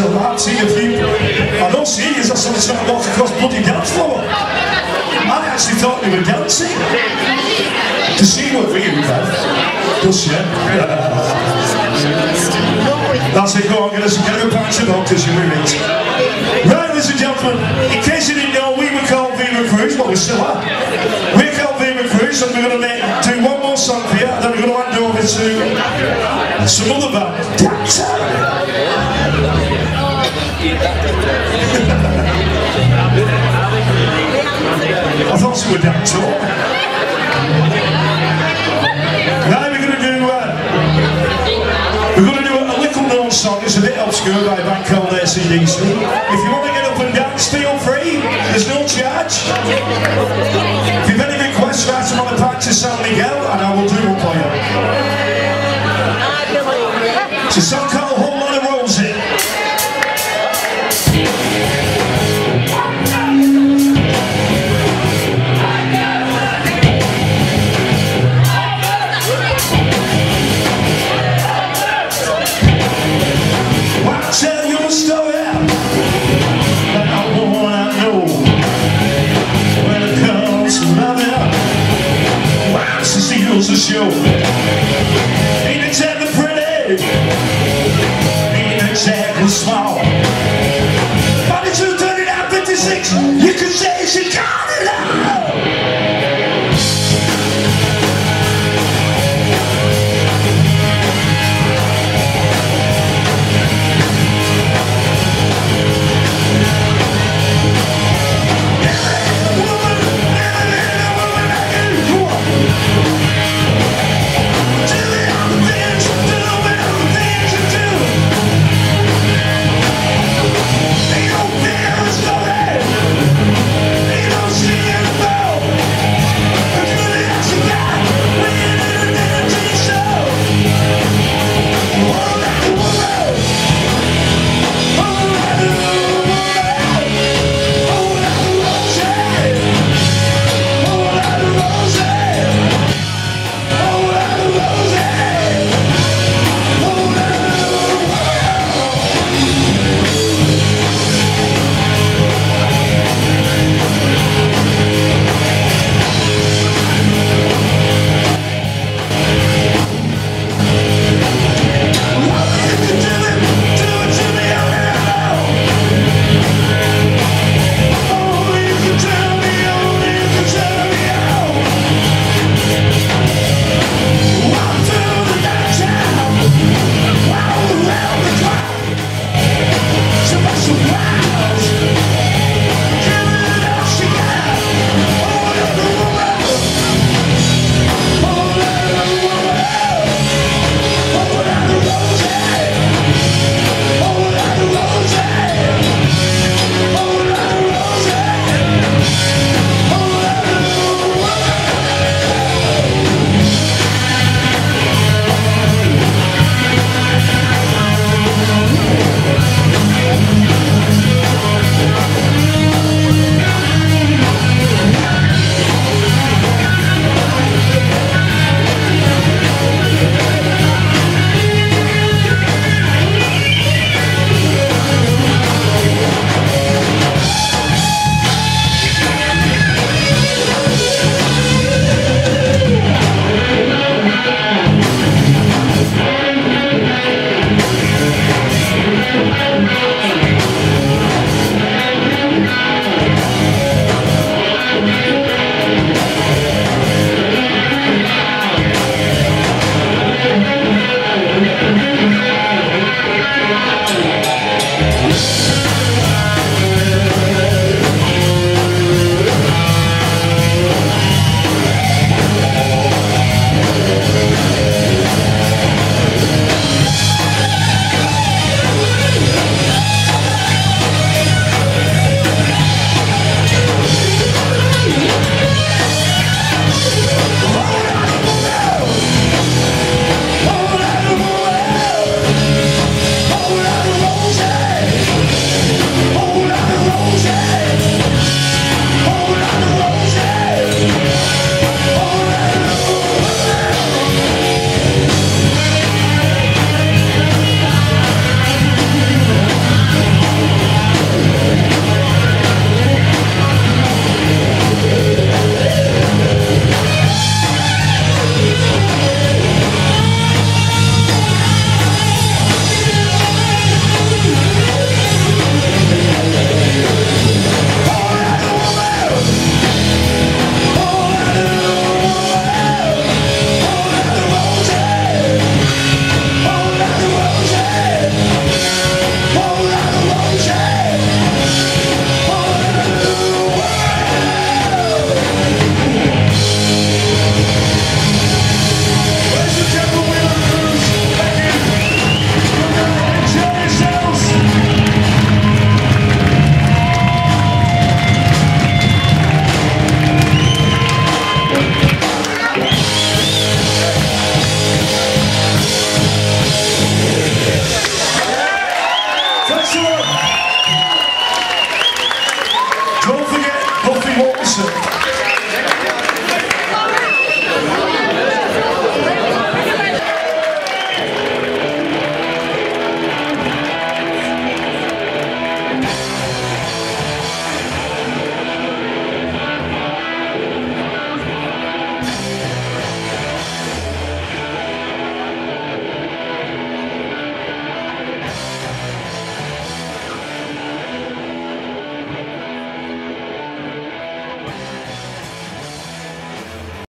gemaakt, zie je vriend. Maar ons hier is dat ze ons nog nog gekrast moet in geld voor. Maar hij zit dancing in see what Te zien wat weer gaat. Dus ja. Eh, dat is gewoon, dat is een kelderpaardje dan tussen jullie Right, Ladies and gentlemen, in case you didn't know, we were called Viva Cruz, but we still are. We we're called Viva Cruz, and we're going to do one more song for you, and then we're going to hand over to some other band. I thought you were down too. Now we're going to do, uh, we're going to do a, little known song. It's a bit obscure by a band called ACDC. If you want to get up and dance, feel free. There's no charge. If you've any requests, write them on the patch to San Miguel, and I will do one for you. Show. Ain't exactly pretty, ain't exactly small.